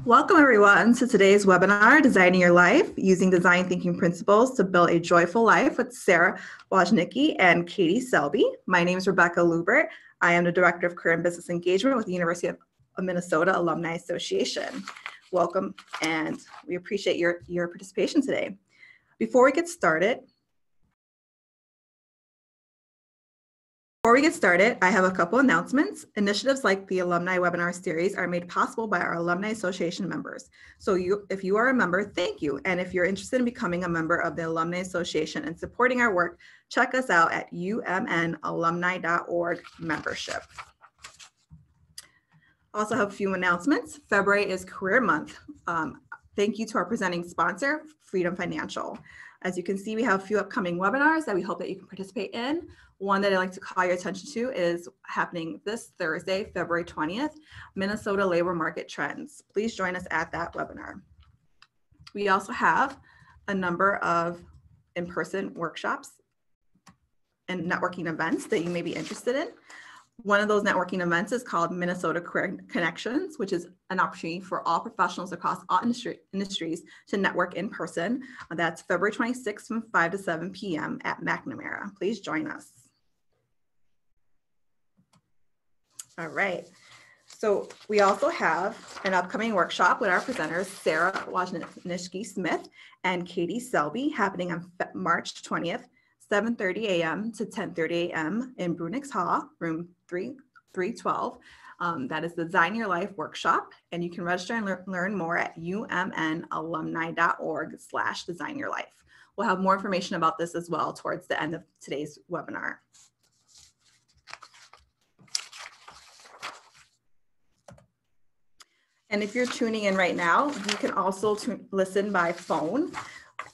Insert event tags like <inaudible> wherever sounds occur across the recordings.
Welcome everyone to today's webinar, Designing Your Life, using design thinking principles to build a joyful life with Sarah Wojnicki and Katie Selby. My name is Rebecca Lubert. I am the Director of Career and Business Engagement with the University of Minnesota Alumni Association. Welcome and we appreciate your, your participation today. Before we get started, Before we get started, I have a couple announcements. Initiatives like the Alumni Webinar Series are made possible by our Alumni Association members. So you, if you are a member, thank you. And if you're interested in becoming a member of the Alumni Association and supporting our work, check us out at umnalumni.org membership. Also have a few announcements. February is Career Month. Um, thank you to our presenting sponsor, Freedom Financial. As you can see, we have a few upcoming webinars that we hope that you can participate in. One that I'd like to call your attention to is happening this Thursday, February 20th, Minnesota Labor Market Trends. Please join us at that webinar. We also have a number of in-person workshops and networking events that you may be interested in. One of those networking events is called Minnesota Career Connections, which is an opportunity for all professionals across all industry, industries to network in person. Uh, that's February 26th from 5 to 7 p.m. at McNamara. Please join us. All right. So we also have an upcoming workshop with our presenters, Sarah Wojnicki Smith and Katie Selby, happening on March 20th, 7.30 a.m. to 10.30 a.m. in Bruininks Hall, room 3, 312. Um, that is the Design Your Life workshop, and you can register and lear learn more at umnalumni.org slash design your life. We'll have more information about this as well towards the end of today's webinar. And if you're tuning in right now, you can also listen by phone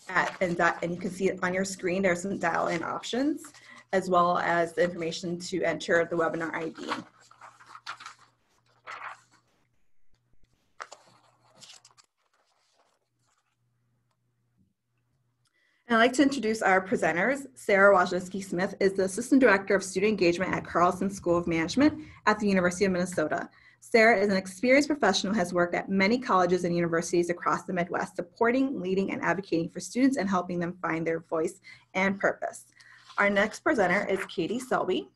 at, and, that, and you can see it on your screen. There's some dial in options as well as the information to enter the webinar ID. And I'd like to introduce our presenters. Sarah Wojnicki Smith is the Assistant Director of Student Engagement at Carlson School of Management at the University of Minnesota. Sarah is an experienced professional who has worked at many colleges and universities across the Midwest, supporting, leading, and advocating for students and helping them find their voice and purpose. Our next presenter is Katie Selby.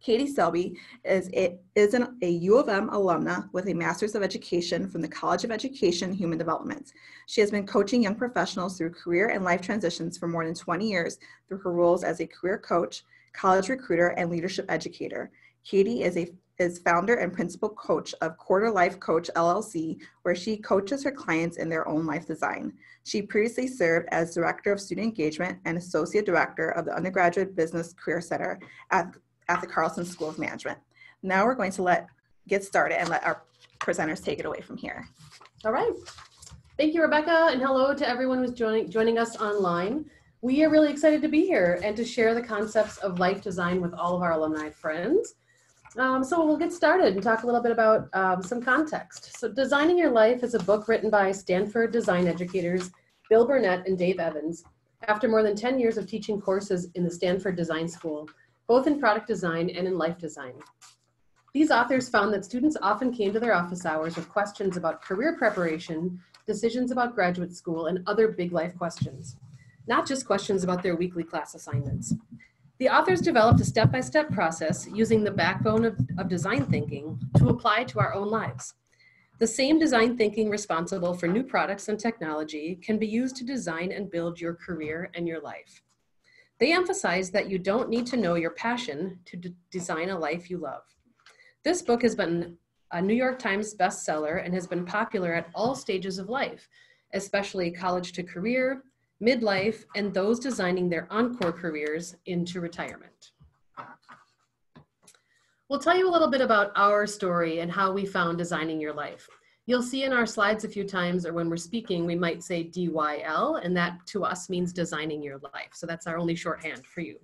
Katie Selby is, a, is an, a U of M alumna with a Master's of Education from the College of Education Human Development. She has been coaching young professionals through career and life transitions for more than 20 years through her roles as a career coach, college recruiter, and leadership educator. Katie is a is founder and principal coach of Quarter Life Coach LLC, where she coaches her clients in their own life design. She previously served as Director of Student Engagement and Associate Director of the Undergraduate Business Career Center at, at the Carlson School of Management. Now we're going to let get started and let our presenters take it away from here. All right. Thank you, Rebecca, and hello to everyone who's joining, joining us online. We are really excited to be here and to share the concepts of life design with all of our alumni friends. Um, so we'll get started and talk a little bit about um, some context. So Designing Your Life is a book written by Stanford design educators Bill Burnett and Dave Evans after more than 10 years of teaching courses in the Stanford Design School, both in product design and in life design. These authors found that students often came to their office hours with questions about career preparation, decisions about graduate school, and other big life questions, not just questions about their weekly class assignments. The authors developed a step-by-step process using the backbone of, of design thinking to apply to our own lives. The same design thinking responsible for new products and technology can be used to design and build your career and your life. They emphasize that you don't need to know your passion to design a life you love. This book has been a New York Times bestseller and has been popular at all stages of life, especially college to career, midlife, and those designing their encore careers into retirement. We'll tell you a little bit about our story and how we found designing your life. You'll see in our slides a few times, or when we're speaking, we might say DYL, and that to us means designing your life. So that's our only shorthand for you.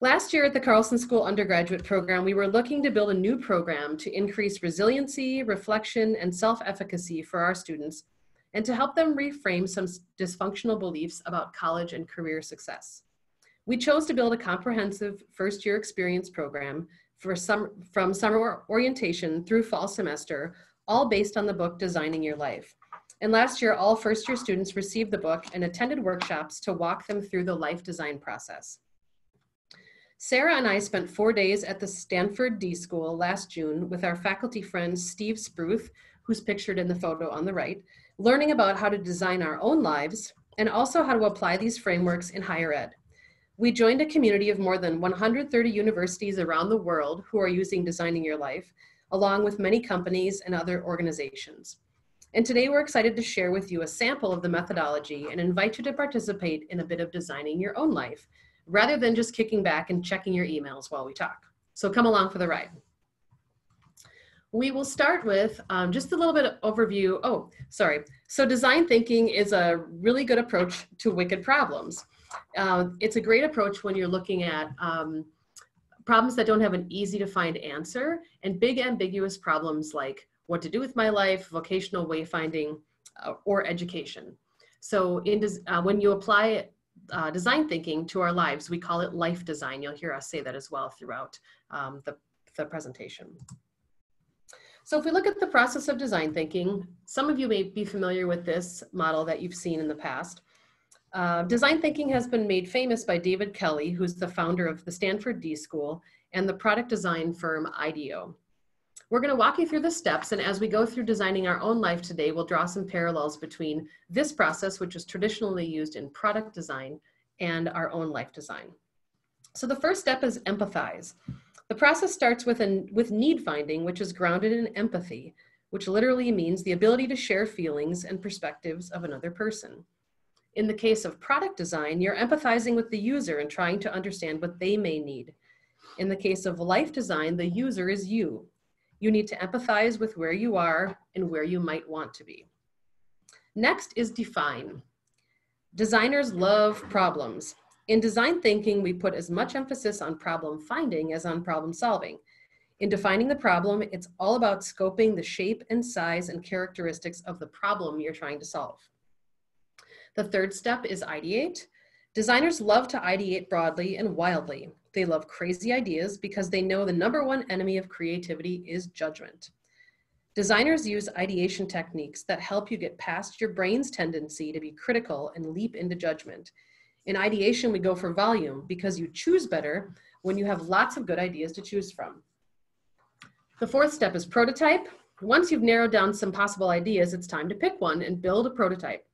Last year at the Carlson School undergraduate program, we were looking to build a new program to increase resiliency, reflection, and self-efficacy for our students and to help them reframe some dysfunctional beliefs about college and career success. We chose to build a comprehensive first year experience program for from summer orientation through fall semester, all based on the book Designing Your Life. And last year, all first year students received the book and attended workshops to walk them through the life design process. Sarah and I spent four days at the Stanford D School last June with our faculty friend Steve Spruth, who's pictured in the photo on the right, learning about how to design our own lives and also how to apply these frameworks in higher ed. We joined a community of more than 130 universities around the world who are using Designing Your Life, along with many companies and other organizations. And today we're excited to share with you a sample of the methodology and invite you to participate in a bit of designing your own life, rather than just kicking back and checking your emails while we talk. So come along for the ride. We will start with um, just a little bit of overview. Oh, sorry. So design thinking is a really good approach to wicked problems. Uh, it's a great approach when you're looking at um, problems that don't have an easy to find answer and big ambiguous problems like what to do with my life, vocational wayfinding, uh, or education. So in uh, when you apply uh, design thinking to our lives, we call it life design. You'll hear us say that as well throughout um, the, the presentation. So if we look at the process of design thinking, some of you may be familiar with this model that you've seen in the past. Uh, design thinking has been made famous by David Kelley, who's the founder of the Stanford D School and the product design firm IDEO. We're going to walk you through the steps, and as we go through designing our own life today, we'll draw some parallels between this process, which is traditionally used in product design, and our own life design. So the first step is empathize. The process starts with, an, with need finding, which is grounded in empathy, which literally means the ability to share feelings and perspectives of another person. In the case of product design, you're empathizing with the user and trying to understand what they may need. In the case of life design, the user is you, you need to empathize with where you are and where you might want to be. Next is define. Designers love problems. In design thinking, we put as much emphasis on problem finding as on problem solving. In defining the problem, it's all about scoping the shape and size and characteristics of the problem you're trying to solve. The third step is ideate. Designers love to ideate broadly and wildly. They love crazy ideas because they know the number one enemy of creativity is judgment. Designers use ideation techniques that help you get past your brain's tendency to be critical and leap into judgment. In ideation, we go for volume because you choose better when you have lots of good ideas to choose from. The fourth step is prototype. Once you've narrowed down some possible ideas, it's time to pick one and build a prototype.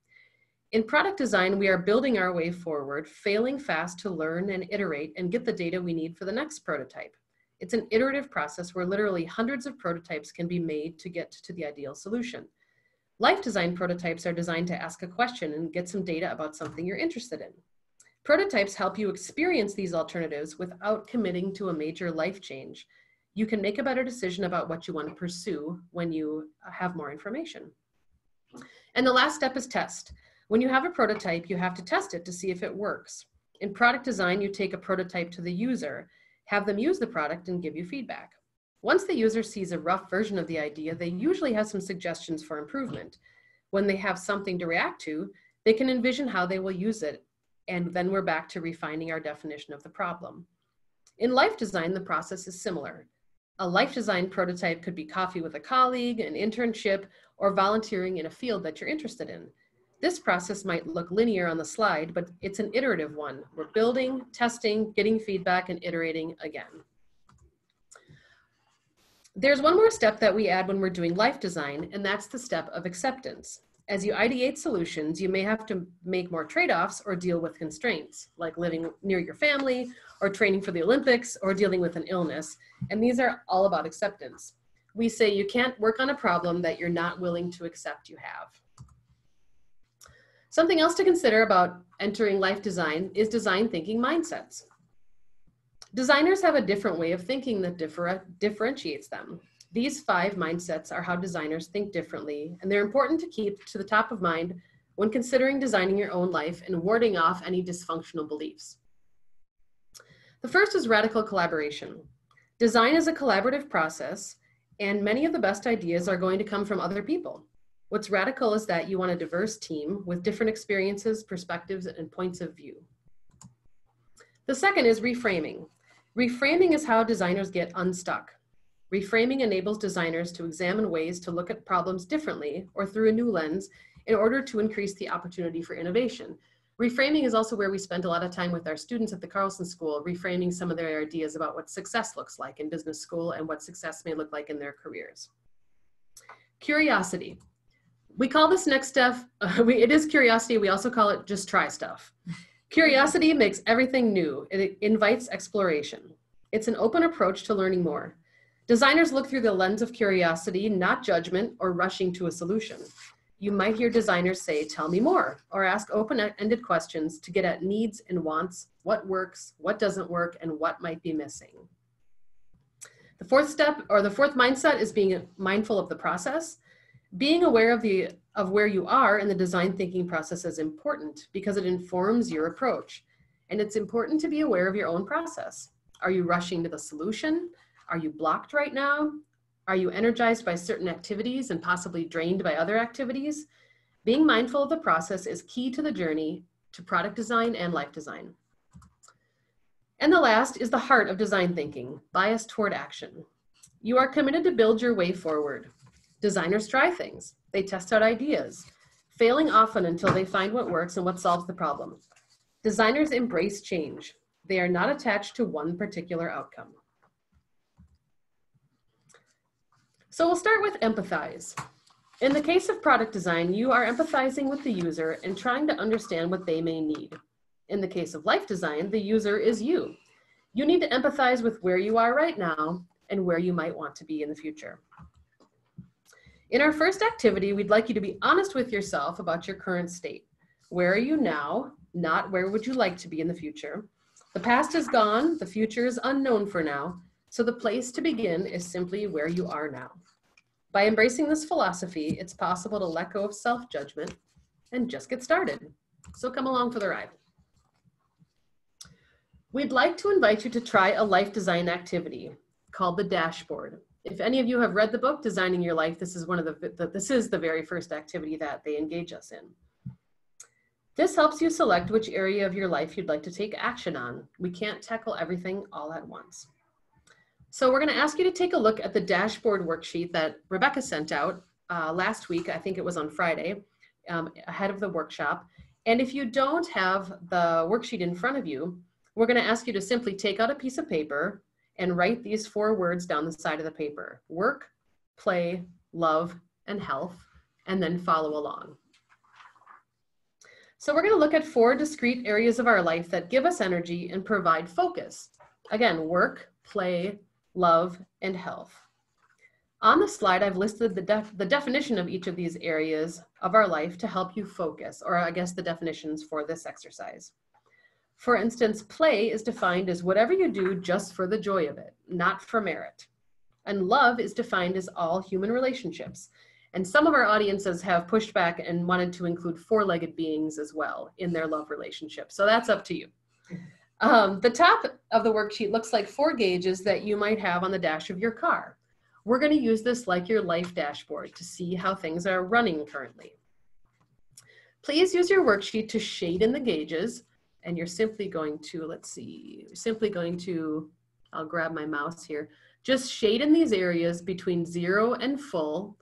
In product design, we are building our way forward, failing fast to learn and iterate and get the data we need for the next prototype. It's an iterative process where literally hundreds of prototypes can be made to get to the ideal solution. Life design prototypes are designed to ask a question and get some data about something you're interested in. Prototypes help you experience these alternatives without committing to a major life change. You can make a better decision about what you want to pursue when you have more information. And the last step is test. When you have a prototype, you have to test it to see if it works. In product design, you take a prototype to the user, have them use the product and give you feedback. Once the user sees a rough version of the idea, they usually have some suggestions for improvement. When they have something to react to, they can envision how they will use it, and then we're back to refining our definition of the problem. In life design, the process is similar. A life design prototype could be coffee with a colleague, an internship, or volunteering in a field that you're interested in. This process might look linear on the slide, but it's an iterative one. We're building, testing, getting feedback, and iterating again. There's one more step that we add when we're doing life design, and that's the step of acceptance. As you ideate solutions, you may have to make more trade-offs or deal with constraints, like living near your family, or training for the Olympics, or dealing with an illness. And these are all about acceptance. We say you can't work on a problem that you're not willing to accept you have. Something else to consider about entering life design is design thinking mindsets. Designers have a different way of thinking that differ differentiates them. These five mindsets are how designers think differently, and they're important to keep to the top of mind when considering designing your own life and warding off any dysfunctional beliefs. The first is radical collaboration. Design is a collaborative process, and many of the best ideas are going to come from other people. What's radical is that you want a diverse team with different experiences, perspectives, and points of view. The second is reframing. Reframing is how designers get unstuck. Reframing enables designers to examine ways to look at problems differently or through a new lens in order to increase the opportunity for innovation. Reframing is also where we spend a lot of time with our students at the Carlson School, reframing some of their ideas about what success looks like in business school and what success may look like in their careers. Curiosity. We call this next step, uh, <laughs> we, it is curiosity, we also call it just try stuff. Curiosity makes everything new. It invites exploration. It's an open approach to learning more. Designers look through the lens of curiosity, not judgment or rushing to a solution. You might hear designers say, tell me more, or ask open-ended questions to get at needs and wants, what works, what doesn't work, and what might be missing. The fourth step, or the fourth mindset is being mindful of the process. Being aware of, the, of where you are in the design thinking process is important because it informs your approach. And it's important to be aware of your own process. Are you rushing to the solution? Are you blocked right now? Are you energized by certain activities and possibly drained by other activities? Being mindful of the process is key to the journey to product design and life design. And the last is the heart of design thinking, bias toward action. You are committed to build your way forward. Designers try things. They test out ideas, failing often until they find what works and what solves the problem. Designers embrace change. They are not attached to one particular outcome. So we'll start with empathize. In the case of product design, you are empathizing with the user and trying to understand what they may need. In the case of life design, the user is you. You need to empathize with where you are right now and where you might want to be in the future. In our first activity, we'd like you to be honest with yourself about your current state. Where are you now? Not where would you like to be in the future? The past is gone, the future is unknown for now, so the place to begin is simply where you are now. By embracing this philosophy, it's possible to let go of self-judgment and just get started. So come along for the ride. We'd like to invite you to try a life design activity called the dashboard if any of you have read the book designing your life this is one of the, the, this is the very first activity that they engage us in this helps you select which area of your life you'd like to take action on we can't tackle everything all at once so we're going to ask you to take a look at the dashboard worksheet that rebecca sent out uh, last week i think it was on friday um, ahead of the workshop and if you don't have the worksheet in front of you we're going to ask you to simply take out a piece of paper and write these four words down the side of the paper. Work, play, love, and health, and then follow along. So we're gonna look at four discrete areas of our life that give us energy and provide focus. Again, work, play, love, and health. On the slide, I've listed the, def the definition of each of these areas of our life to help you focus, or I guess the definitions for this exercise. For instance, play is defined as whatever you do just for the joy of it, not for merit. And love is defined as all human relationships. And some of our audiences have pushed back and wanted to include four-legged beings as well in their love relationship. So that's up to you. Um, the top of the worksheet looks like four gauges that you might have on the dash of your car. We're gonna use this like your life dashboard to see how things are running currently. Please use your worksheet to shade in the gauges and you're simply going to, let's see, simply going to, I'll grab my mouse here, just shade in these areas between zero and full,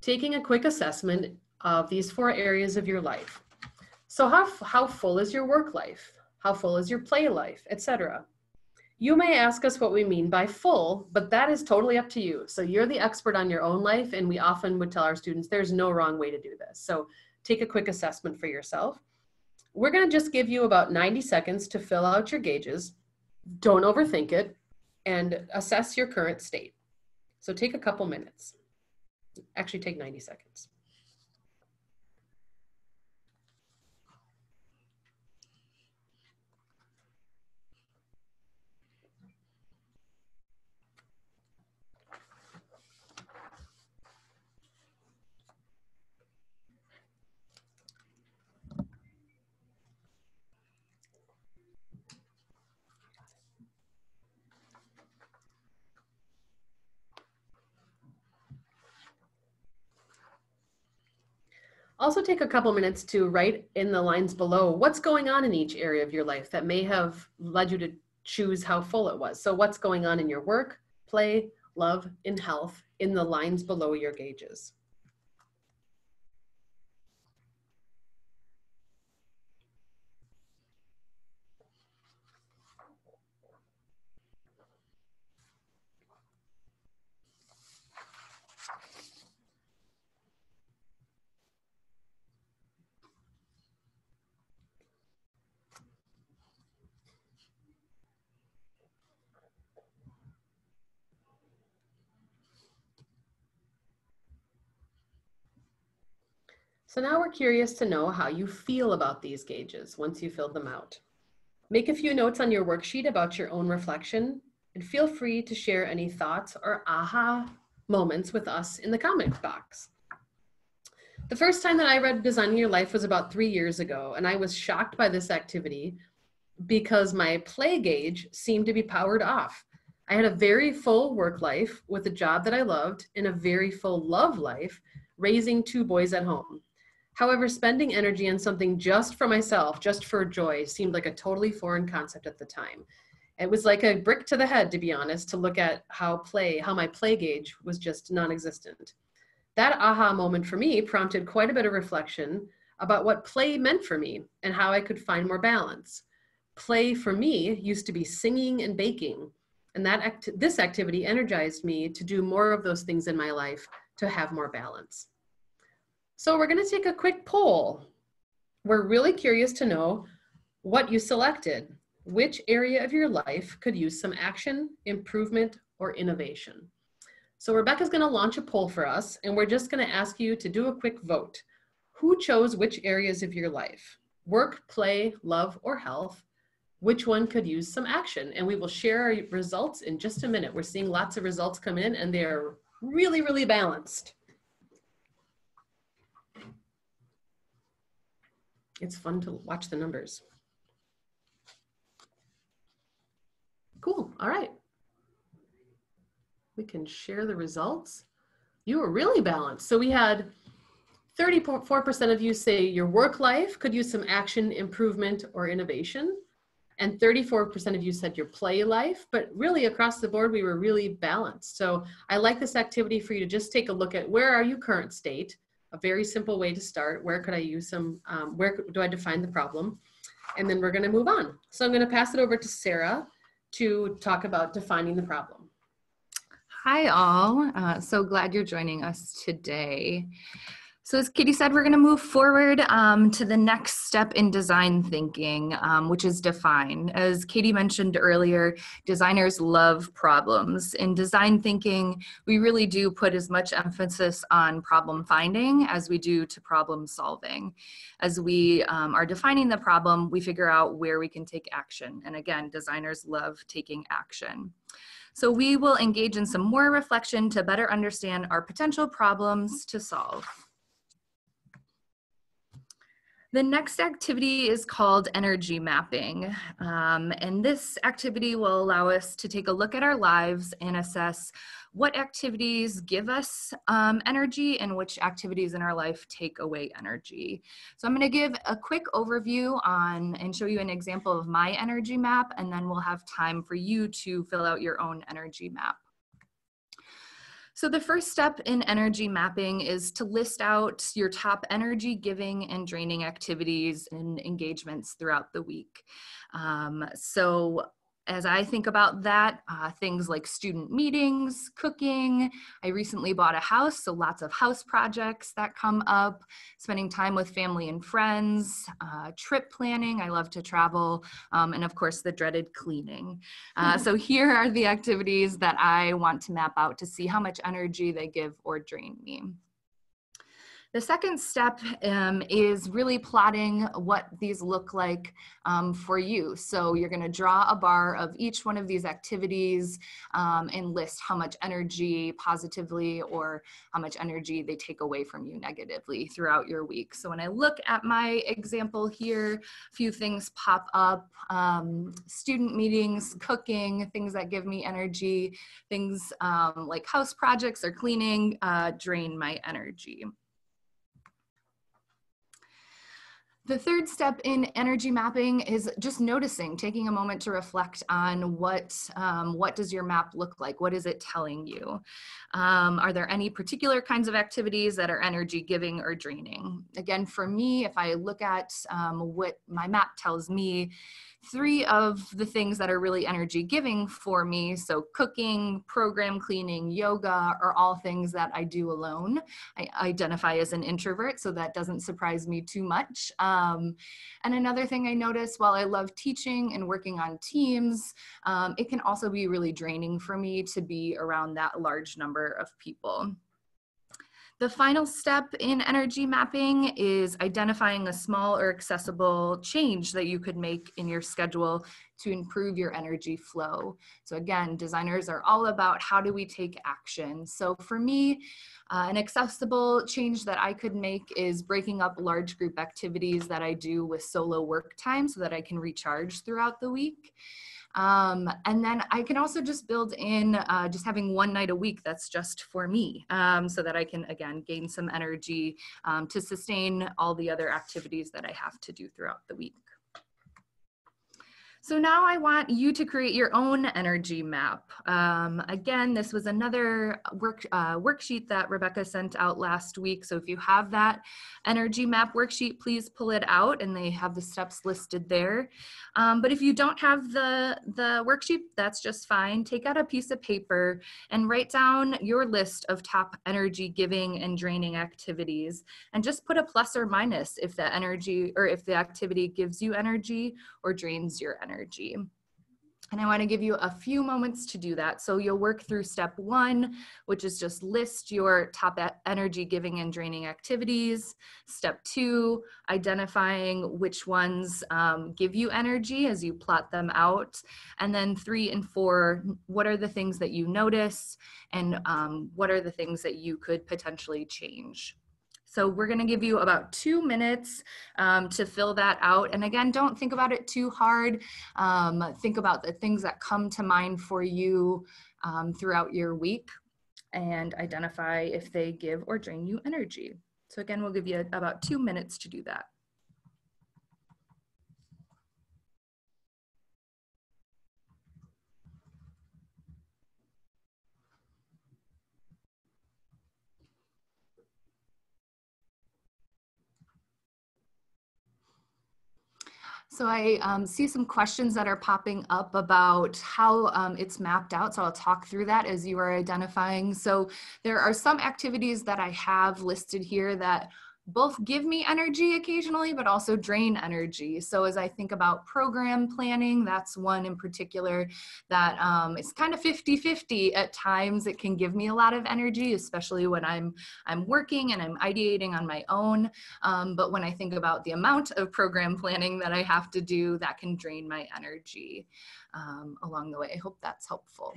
taking a quick assessment of these four areas of your life. So how, how full is your work life? How full is your play life, etc. You may ask us what we mean by full, but that is totally up to you. So you're the expert on your own life, and we often would tell our students there's no wrong way to do this. So take a quick assessment for yourself. We're gonna just give you about 90 seconds to fill out your gauges. Don't overthink it and assess your current state. So take a couple minutes. Actually take 90 seconds. Also take a couple minutes to write in the lines below what's going on in each area of your life that may have led you to choose how full it was. So what's going on in your work, play, love, and health in the lines below your gauges. So now we're curious to know how you feel about these gauges once you filled them out. Make a few notes on your worksheet about your own reflection and feel free to share any thoughts or aha moments with us in the comment box. The first time that I read Designing Your Life was about three years ago, and I was shocked by this activity because my play gauge seemed to be powered off. I had a very full work life with a job that I loved and a very full love life raising two boys at home. However, spending energy on something just for myself, just for joy, seemed like a totally foreign concept at the time. It was like a brick to the head, to be honest, to look at how play, how my play gauge was just non existent. That aha moment for me prompted quite a bit of reflection about what play meant for me and how I could find more balance. Play for me used to be singing and baking, and that act- this activity energized me to do more of those things in my life to have more balance. So we're going to take a quick poll. We're really curious to know what you selected. Which area of your life could use some action, improvement, or innovation? So Rebecca's going to launch a poll for us, and we're just going to ask you to do a quick vote. Who chose which areas of your life? Work, play, love, or health? Which one could use some action? And we will share our results in just a minute. We're seeing lots of results come in, and they're really, really balanced. It's fun to watch the numbers. Cool, all right. We can share the results. You were really balanced. So we had 34% of you say your work life could use some action, improvement, or innovation. And 34% of you said your play life, but really across the board, we were really balanced. So I like this activity for you to just take a look at where are you current state a very simple way to start. Where could I use some, um, where do I define the problem? And then we're gonna move on. So I'm gonna pass it over to Sarah to talk about defining the problem. Hi all, uh, so glad you're joining us today. So as Katie said, we're going to move forward um, to the next step in design thinking, um, which is define. As Katie mentioned earlier, designers love problems. In design thinking, we really do put as much emphasis on problem finding as we do to problem solving. As we um, are defining the problem, we figure out where we can take action. And again, designers love taking action. So we will engage in some more reflection to better understand our potential problems to solve. The next activity is called energy mapping. Um, and this activity will allow us to take a look at our lives and assess what activities give us um, energy and which activities in our life take away energy. So I'm gonna give a quick overview on and show you an example of my energy map and then we'll have time for you to fill out your own energy map. So the first step in energy mapping is to list out your top energy giving and draining activities and engagements throughout the week. Um, so as I think about that, uh, things like student meetings, cooking. I recently bought a house, so lots of house projects that come up, spending time with family and friends, uh, trip planning. I love to travel, um, and of course, the dreaded cleaning. Uh, <laughs> so, here are the activities that I want to map out to see how much energy they give or drain me. The second step um, is really plotting what these look like um, for you. So you're gonna draw a bar of each one of these activities um, and list how much energy positively or how much energy they take away from you negatively throughout your week. So when I look at my example here, a few things pop up, um, student meetings, cooking, things that give me energy, things um, like house projects or cleaning uh, drain my energy. The third step in energy mapping is just noticing, taking a moment to reflect on what, um, what does your map look like? What is it telling you? Um, are there any particular kinds of activities that are energy giving or draining? Again, for me, if I look at um, what my map tells me, three of the things that are really energy giving for me, so cooking, program cleaning, yoga, are all things that I do alone. I identify as an introvert, so that doesn't surprise me too much. Um, and another thing I notice while I love teaching and working on teams, um, it can also be really draining for me to be around that large number of people. The final step in energy mapping is identifying a small or accessible change that you could make in your schedule to improve your energy flow. So again, designers are all about how do we take action. So for me, uh, an accessible change that I could make is breaking up large group activities that I do with solo work time so that I can recharge throughout the week. Um, and then I can also just build in uh, just having one night a week that's just for me um, so that I can, again, gain some energy um, to sustain all the other activities that I have to do throughout the week. So now I want you to create your own energy map. Um, again, this was another work, uh, worksheet that Rebecca sent out last week. So if you have that energy map worksheet, please pull it out and they have the steps listed there. Um, but if you don't have the, the worksheet, that's just fine. Take out a piece of paper and write down your list of top energy giving and draining activities and just put a plus or minus if the energy or if the activity gives you energy or drains your energy energy. And I want to give you a few moments to do that. So you'll work through step one, which is just list your top energy giving and draining activities. Step two, identifying which ones um, give you energy as you plot them out. And then three and four, what are the things that you notice and um, what are the things that you could potentially change? So we're gonna give you about two minutes um, to fill that out. And again, don't think about it too hard. Um, think about the things that come to mind for you um, throughout your week and identify if they give or drain you energy. So again, we'll give you about two minutes to do that. So I um, see some questions that are popping up about how um, it's mapped out. So I'll talk through that as you are identifying. So there are some activities that I have listed here that both give me energy occasionally, but also drain energy. So as I think about program planning, that's one in particular that um, it's kind of 50-50 at times. It can give me a lot of energy, especially when I'm, I'm working and I'm ideating on my own. Um, but when I think about the amount of program planning that I have to do, that can drain my energy um, along the way. I hope that's helpful.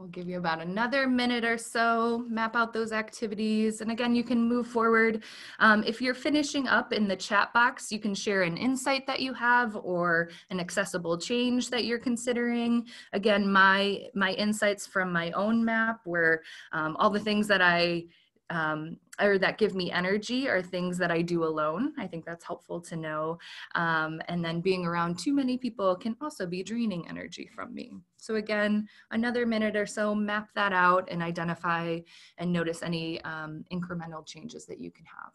We'll give you about another minute or so, map out those activities. And again, you can move forward. Um, if you're finishing up in the chat box, you can share an insight that you have or an accessible change that you're considering. Again, my, my insights from my own map were um, all the things that I um, or that give me energy are things that I do alone. I think that's helpful to know. Um, and then being around too many people can also be draining energy from me. So again, another minute or so, map that out and identify and notice any um, incremental changes that you can have.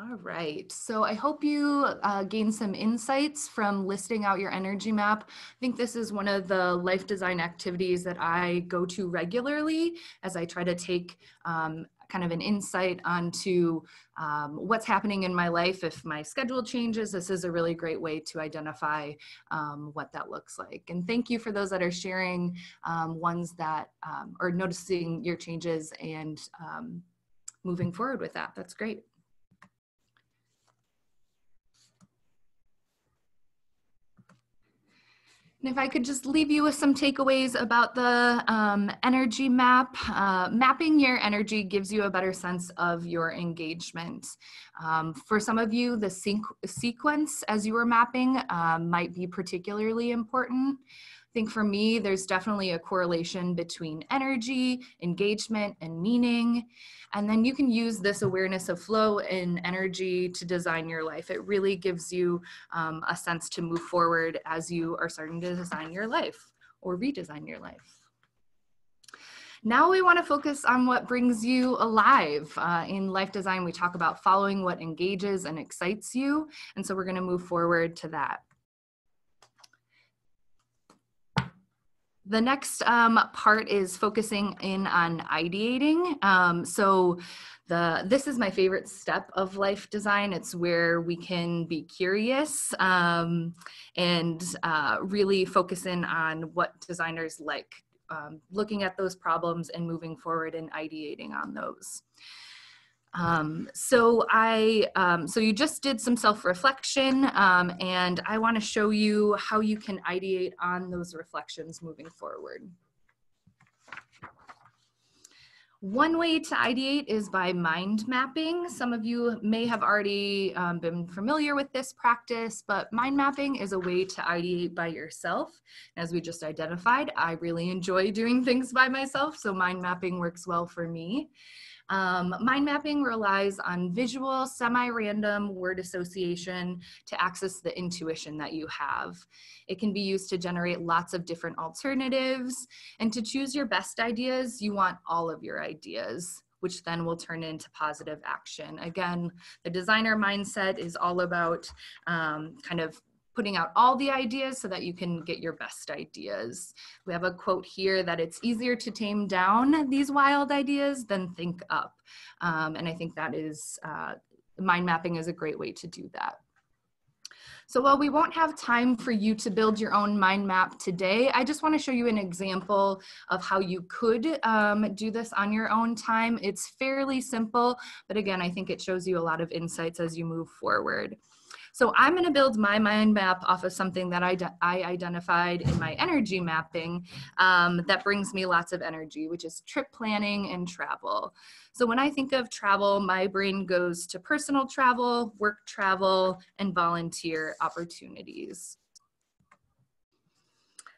All right, so I hope you uh, gain some insights from listing out your energy map. I think this is one of the life design activities that I go to regularly as I try to take um, kind of an insight onto um, what's happening in my life. If my schedule changes, this is a really great way to identify um, what that looks like. And thank you for those that are sharing um, ones that um, are noticing your changes and um, moving forward with that. That's great. And if I could just leave you with some takeaways about the um, energy map, uh, mapping your energy gives you a better sense of your engagement. Um, for some of you, the sequence as you were mapping um, might be particularly important. Think for me, there's definitely a correlation between energy, engagement, and meaning. And then you can use this awareness of flow and energy to design your life. It really gives you um, a sense to move forward as you are starting to design your life or redesign your life. Now we want to focus on what brings you alive. Uh, in life design, we talk about following what engages and excites you. And so we're going to move forward to that. The next um, part is focusing in on ideating. Um, so the this is my favorite step of life design. It's where we can be curious um, and uh, really focus in on what designers like, um, looking at those problems and moving forward and ideating on those. Um, so I, um, so you just did some self-reflection um, and I wanna show you how you can ideate on those reflections moving forward. One way to ideate is by mind mapping. Some of you may have already um, been familiar with this practice, but mind mapping is a way to ideate by yourself. As we just identified, I really enjoy doing things by myself, so mind mapping works well for me. Um, mind mapping relies on visual, semi-random word association to access the intuition that you have. It can be used to generate lots of different alternatives. And to choose your best ideas, you want all of your ideas which then will turn into positive action. Again, the designer mindset is all about um, kind of putting out all the ideas so that you can get your best ideas. We have a quote here that it's easier to tame down these wild ideas than think up. Um, and I think that is, uh, mind mapping is a great way to do that. So while we won't have time for you to build your own mind map today, I just want to show you an example of how you could um, do this on your own time. It's fairly simple, but again, I think it shows you a lot of insights as you move forward. So I'm going to build my mind map off of something that I, I identified in my energy mapping um, that brings me lots of energy, which is trip planning and travel. So when I think of travel, my brain goes to personal travel, work travel, and volunteer opportunities.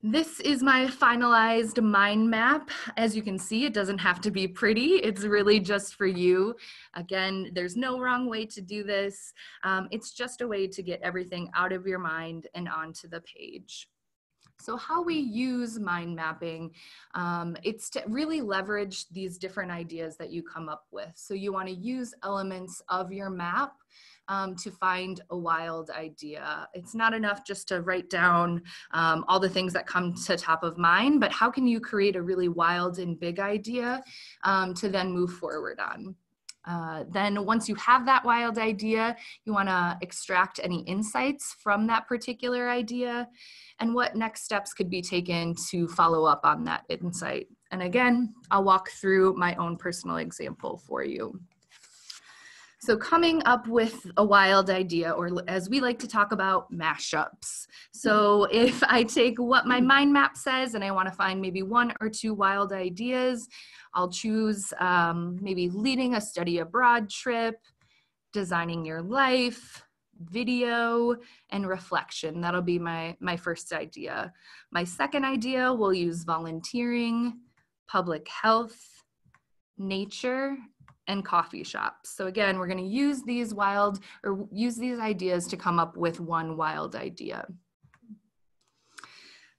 This is my finalized mind map. As you can see, it doesn't have to be pretty. It's really just for you. Again, there's no wrong way to do this. Um, it's just a way to get everything out of your mind and onto the page. So how we use mind mapping, um, it's to really leverage these different ideas that you come up with. So you wanna use elements of your map um, to find a wild idea. It's not enough just to write down um, all the things that come to top of mind, but how can you create a really wild and big idea um, to then move forward on? Uh, then once you have that wild idea, you want to extract any insights from that particular idea and what next steps could be taken to follow up on that insight. And again, I'll walk through my own personal example for you. So coming up with a wild idea, or as we like to talk about, mashups. So if I take what my mind map says and I wanna find maybe one or two wild ideas, I'll choose um, maybe leading a study abroad trip, designing your life, video, and reflection. That'll be my, my first idea. My second idea, we'll use volunteering, public health, nature, and coffee shops. So again, we're gonna use these wild or use these ideas to come up with one wild idea.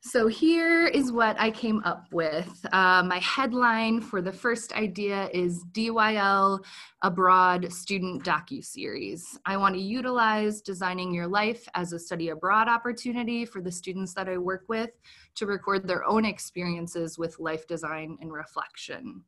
So here is what I came up with. Uh, my headline for the first idea is DYL Abroad Student Docu-Series. I want to utilize designing your life as a study abroad opportunity for the students that I work with to record their own experiences with life design and reflection.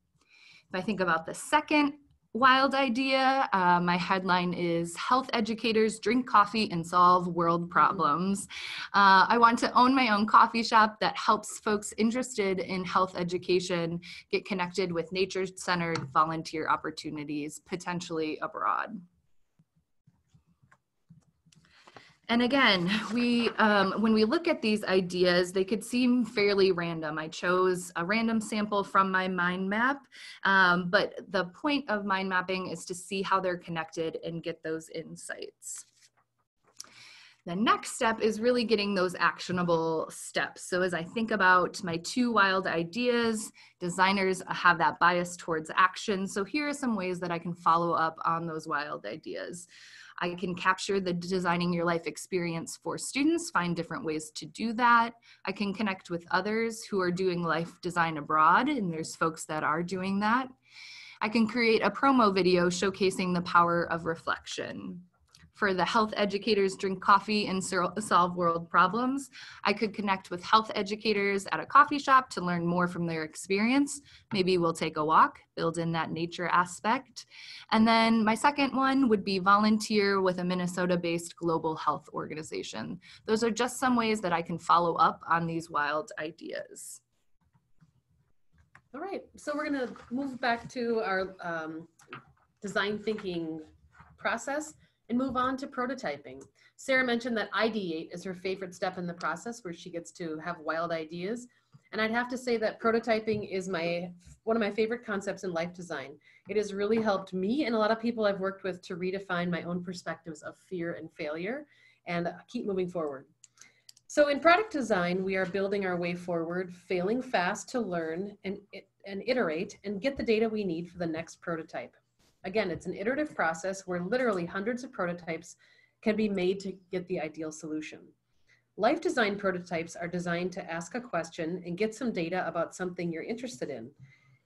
If I think about the second wild idea. Uh, my headline is Health Educators Drink Coffee and Solve World. Problems. Uh, I want to own my own coffee shop that helps folks interested in health education get connected with nature centered volunteer opportunities, potentially abroad. And again, we um, when we look at these ideas, they could seem fairly random. I chose a random sample from my mind map, um, but the point of mind mapping is to see how they're connected and get those insights. The next step is really getting those actionable steps. So as I think about my two wild ideas, designers have that bias towards action. So here are some ways that I can follow up on those wild ideas. I can capture the designing your life experience for students, find different ways to do that. I can connect with others who are doing life design abroad, and there's folks that are doing that. I can create a promo video showcasing the power of reflection for the health educators drink coffee and solve world problems. I could connect with health educators at a coffee shop to learn more from their experience. Maybe we'll take a walk, build in that nature aspect. And then my second one would be volunteer with a Minnesota-based global health organization. Those are just some ways that I can follow up on these wild ideas. All right, so we're gonna move back to our um, design thinking process and move on to prototyping. Sarah mentioned that ideate is her favorite step in the process where she gets to have wild ideas. And I'd have to say that prototyping is my one of my favorite concepts in life design. It has really helped me and a lot of people I've worked with to redefine my own perspectives of fear and failure and keep moving forward. So in product design, we are building our way forward, failing fast to learn and, and iterate and get the data we need for the next prototype. Again, it's an iterative process where literally hundreds of prototypes can be made to get the ideal solution. Life design prototypes are designed to ask a question and get some data about something you're interested in.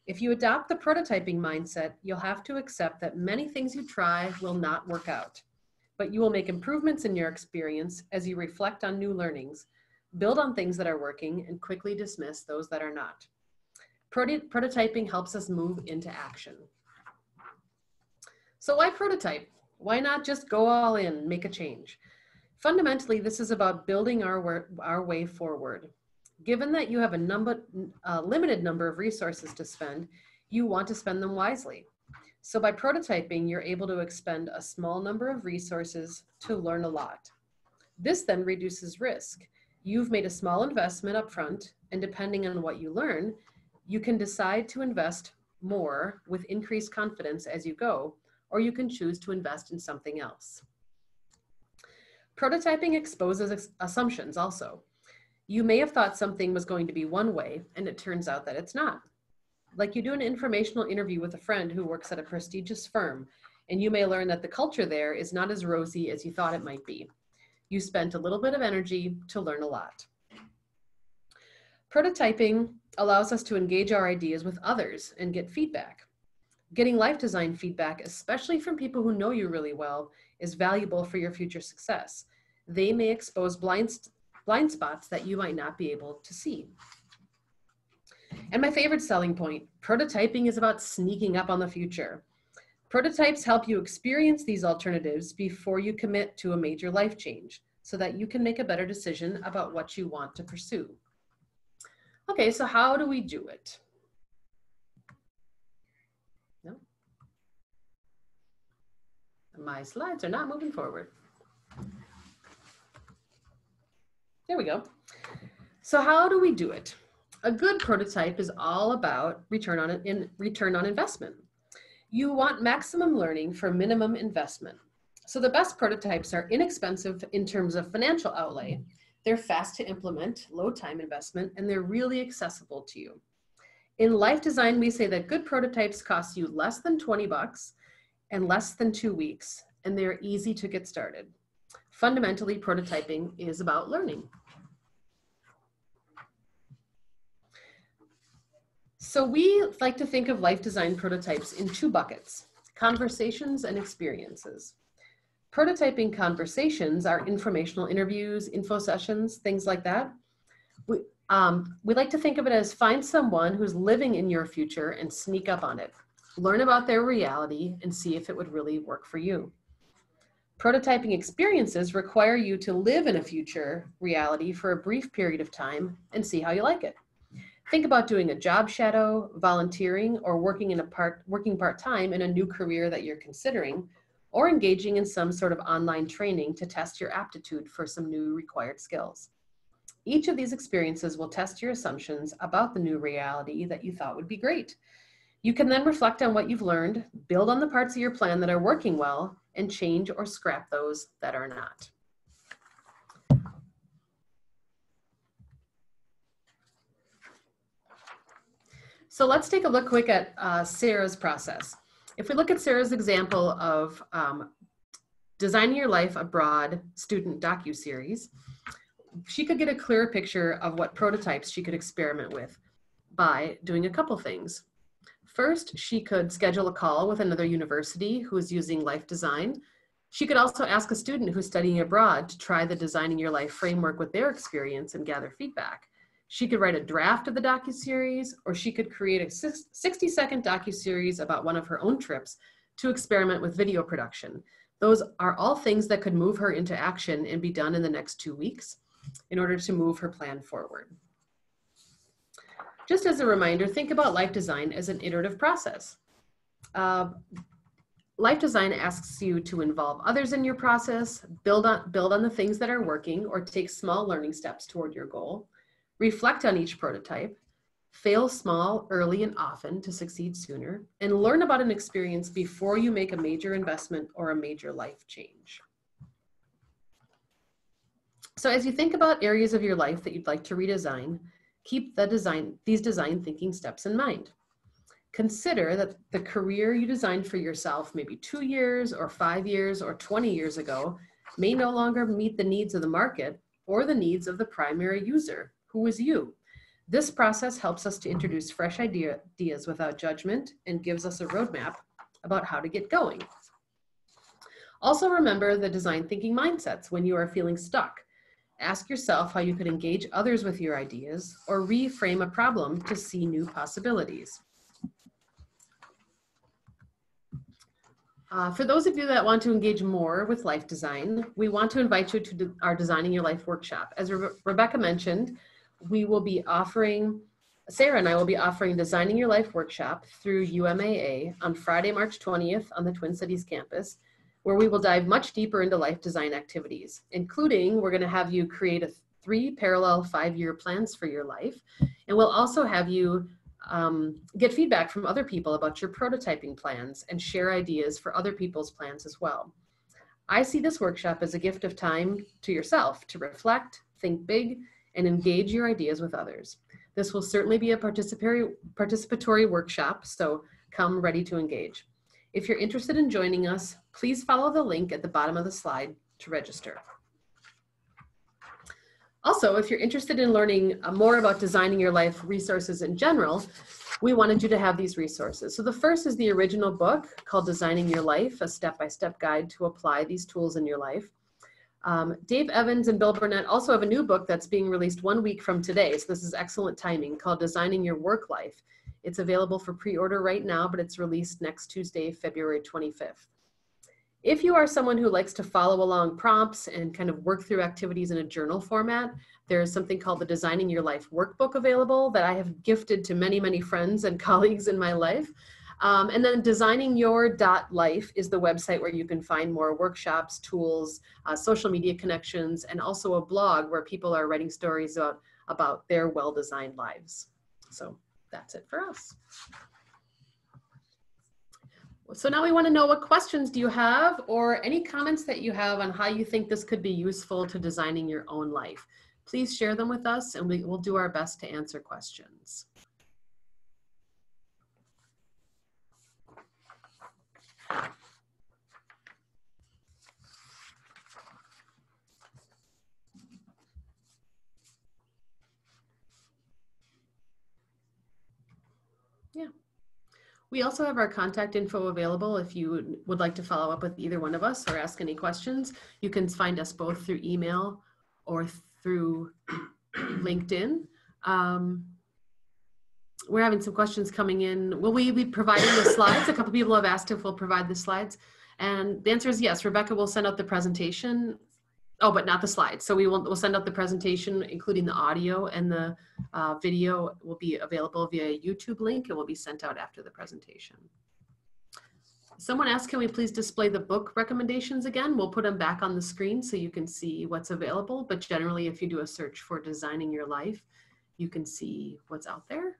If you adopt the prototyping mindset, you'll have to accept that many things you try will not work out, but you will make improvements in your experience as you reflect on new learnings, build on things that are working, and quickly dismiss those that are not. prototyping helps us move into action. So why prototype? Why not just go all in, make a change? Fundamentally, this is about building our, our way forward. Given that you have a, number, a limited number of resources to spend, you want to spend them wisely. So by prototyping, you're able to expend a small number of resources to learn a lot. This then reduces risk. You've made a small investment up front, and depending on what you learn, you can decide to invest more with increased confidence as you go, or you can choose to invest in something else. Prototyping exposes assumptions also. You may have thought something was going to be one way, and it turns out that it's not. Like you do an informational interview with a friend who works at a prestigious firm, and you may learn that the culture there is not as rosy as you thought it might be. You spent a little bit of energy to learn a lot. Prototyping allows us to engage our ideas with others and get feedback. Getting life design feedback, especially from people who know you really well, is valuable for your future success. They may expose blind, blind spots that you might not be able to see. And my favorite selling point, prototyping is about sneaking up on the future. Prototypes help you experience these alternatives before you commit to a major life change so that you can make a better decision about what you want to pursue. Okay, so how do we do it? My slides are not moving forward. There we go. So how do we do it? A good prototype is all about return on, in, return on investment. You want maximum learning for minimum investment. So the best prototypes are inexpensive in terms of financial outlay. They're fast to implement, low time investment, and they're really accessible to you. In life design, we say that good prototypes cost you less than 20 bucks and less than two weeks, and they are easy to get started. Fundamentally, prototyping is about learning. So we like to think of life design prototypes in two buckets, conversations and experiences. Prototyping conversations are informational interviews, info sessions, things like that. We, um, we like to think of it as find someone who's living in your future and sneak up on it. Learn about their reality and see if it would really work for you. Prototyping experiences require you to live in a future reality for a brief period of time and see how you like it. Think about doing a job shadow, volunteering, or working in a part working part-time in a new career that you're considering, or engaging in some sort of online training to test your aptitude for some new required skills. Each of these experiences will test your assumptions about the new reality that you thought would be great. You can then reflect on what you've learned, build on the parts of your plan that are working well, and change or scrap those that are not. So let's take a look quick at uh, Sarah's process. If we look at Sarah's example of um, designing your life abroad student docu-series, she could get a clearer picture of what prototypes she could experiment with by doing a couple things. First, she could schedule a call with another university who is using life design. She could also ask a student who's studying abroad to try the Designing Your Life framework with their experience and gather feedback. She could write a draft of the docu-series, or she could create a 60-second docu-series about one of her own trips to experiment with video production. Those are all things that could move her into action and be done in the next two weeks in order to move her plan forward. Just as a reminder, think about life design as an iterative process. Uh, life design asks you to involve others in your process, build on, build on the things that are working, or take small learning steps toward your goal reflect on each prototype, fail small, early, and often to succeed sooner, and learn about an experience before you make a major investment or a major life change. So as you think about areas of your life that you'd like to redesign, keep the design, these design thinking steps in mind. Consider that the career you designed for yourself maybe two years or five years or 20 years ago may no longer meet the needs of the market or the needs of the primary user who is you? This process helps us to introduce fresh idea, ideas without judgment and gives us a roadmap about how to get going. Also remember the design thinking mindsets when you are feeling stuck. Ask yourself how you could engage others with your ideas or reframe a problem to see new possibilities. Uh, for those of you that want to engage more with life design, we want to invite you to our Designing Your Life workshop. As Re Rebecca mentioned, we will be offering, Sarah and I will be offering Designing Your Life workshop through UMAA on Friday, March 20th on the Twin Cities campus, where we will dive much deeper into life design activities, including we're gonna have you create a three parallel five-year plans for your life. And we'll also have you um, get feedback from other people about your prototyping plans and share ideas for other people's plans as well. I see this workshop as a gift of time to yourself to reflect, think big, and engage your ideas with others. This will certainly be a participatory, participatory workshop, so come ready to engage. If you're interested in joining us, please follow the link at the bottom of the slide to register. Also, if you're interested in learning uh, more about designing your life resources in general, we wanted you to have these resources. So the first is the original book called Designing Your Life, a step-by-step -step guide to apply these tools in your life. Um, Dave Evans and Bill Burnett also have a new book that's being released one week from today. So this is excellent timing called Designing Your Work Life. It's available for pre-order right now, but it's released next Tuesday, February 25th. If you are someone who likes to follow along prompts and kind of work through activities in a journal format, there's something called the Designing Your Life Workbook available that I have gifted to many, many friends and <laughs> colleagues in my life. Um, and then designingyour.life is the website where you can find more workshops, tools, uh, social media connections, and also a blog where people are writing stories about, about their well-designed lives. So that's it for us. So now we want to know what questions do you have or any comments that you have on how you think this could be useful to designing your own life. Please share them with us and we will do our best to answer questions. We also have our contact info available if you would like to follow up with either one of us or ask any questions. You can find us both through email or through <clears throat> LinkedIn. Um, we're having some questions coming in. Will we be providing the slides? A couple people have asked if we'll provide the slides. And the answer is yes. Rebecca will send out the presentation. Oh, but not the slides. So we will we'll send out the presentation, including the audio and the uh, video will be available via YouTube link and will be sent out after the presentation. Someone asked, can we please display the book recommendations again? We'll put them back on the screen so you can see what's available. But generally, if you do a search for designing your life, you can see what's out there.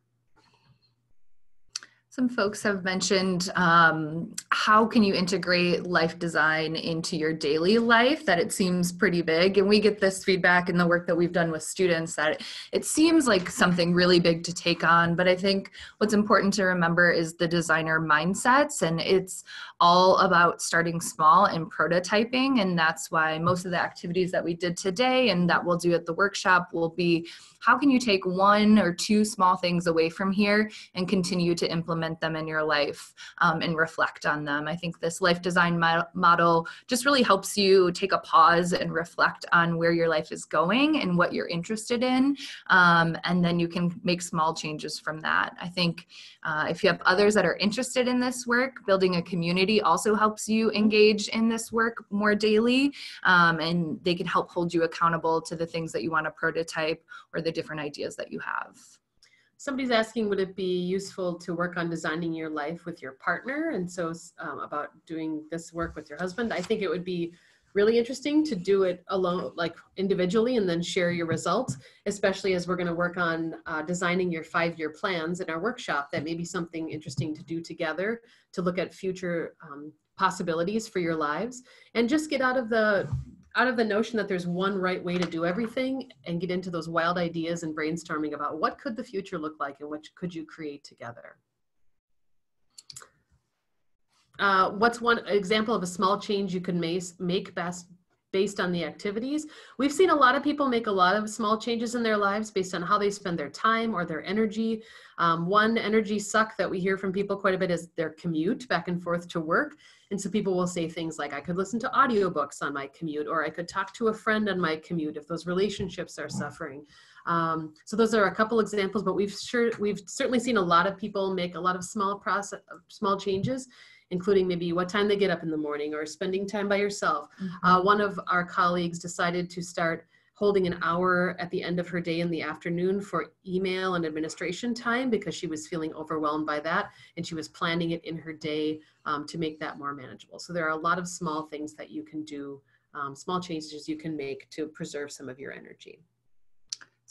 Some folks have mentioned um, how can you integrate life design into your daily life, that it seems pretty big. And we get this feedback in the work that we've done with students that it seems like something really big to take on. But I think what's important to remember is the designer mindsets, and it's all about starting small and prototyping. And that's why most of the activities that we did today and that we'll do at the workshop will be how can you take one or two small things away from here and continue to implement them in your life um, and reflect on them? I think this life design mo- model just really helps you take a pause and reflect on where your life is going and what you're interested in. Um, and then you can make small changes from that. I think uh, if you have others that are interested in this work, building a community also helps you engage in this work more daily. Um, and they can help hold you accountable to the things that you want to prototype or the the different ideas that you have. Somebody's asking, would it be useful to work on designing your life with your partner? And so um, about doing this work with your husband, I think it would be really interesting to do it alone, like individually, and then share your results, especially as we're going to work on uh, designing your five year plans in our workshop. That may be something interesting to do together to look at future um, possibilities for your lives and just get out of the out of the notion that there's one right way to do everything and get into those wild ideas and brainstorming about what could the future look like and what could you create together. Uh, what's one example of a small change you can make best based on the activities? We've seen a lot of people make a lot of small changes in their lives based on how they spend their time or their energy. Um, one energy suck that we hear from people quite a bit is their commute back and forth to work. And so people will say things like, I could listen to audiobooks on my commute, or I could talk to a friend on my commute if those relationships are suffering. Um, so those are a couple examples, but we've sure we've certainly seen a lot of people make a lot of small process, small changes, including maybe what time they get up in the morning or spending time by yourself. Mm-hmm. Uh, one of our colleagues decided to start holding an hour at the end of her day in the afternoon for email and administration time because she was feeling overwhelmed by that and she was planning it in her day um, to make that more manageable. So there are a lot of small things that you can do, um, small changes you can make to preserve some of your energy.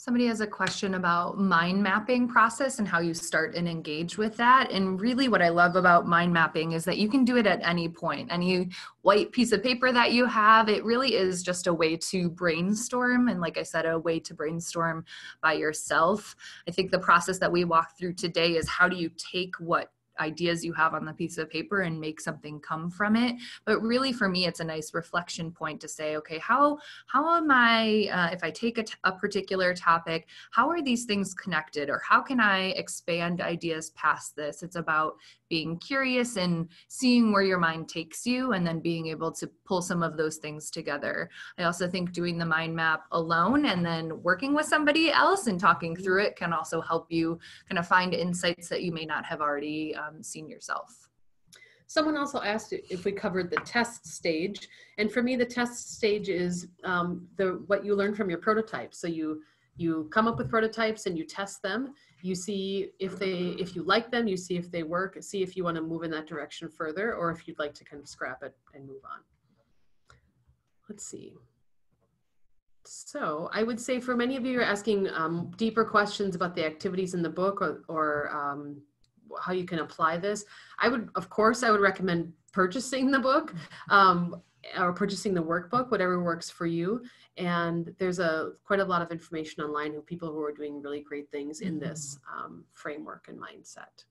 Somebody has a question about mind mapping process and how you start and engage with that. And really, what I love about mind mapping is that you can do it at any point, any white piece of paper that you have. It really is just a way to brainstorm. And like I said, a way to brainstorm by yourself. I think the process that we walk through today is how do you take what ideas you have on the piece of paper and make something come from it. But really for me it's a nice reflection point to say okay how how am i uh, if i take a, t- a particular topic how are these things connected? Or how can i expand ideas past this? It's about being curious and seeing where your mind takes you and then being able to pull some of those things together. I also think doing the mind map alone and then working with somebody else and talking through it can also help you kind of find insights that you may not have already um, seen yourself. Someone also asked if we covered the test stage, and for me, the test stage is um, the what you learn from your prototype. So you you come up with prototypes and you test them, you see if they if you like them you see if they work see if you want to move in that direction further or if you'd like to kind of scrap it and move on let's see so i would say for many of you are asking um, deeper questions about the activities in the book or, or um, how you can apply this i would of course i would recommend purchasing the book um, or purchasing the workbook, whatever works for you. And there's a quite a lot of information online of people who are doing really great things in this mm-hmm. um, framework and mindset.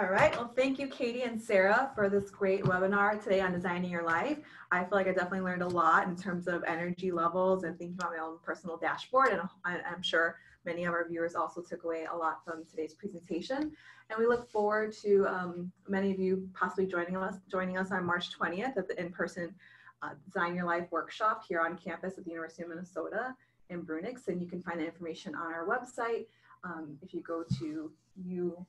All right. Well, thank you, Katie and Sarah, for this great webinar today on designing your life. I feel like I definitely learned a lot in terms of energy levels and thinking about my own personal dashboard. And I'm sure many of our viewers also took away a lot from today's presentation. And we look forward to um, many of you possibly joining us, joining us on March 20th at the in-person uh, Design Your Life workshop here on campus at the University of Minnesota in Bruininks. And you can find the information on our website um, if you go to u,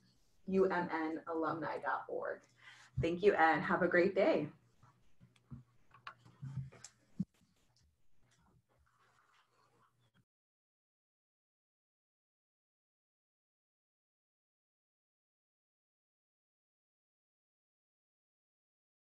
umnalumni.org. Thank you and have a great day.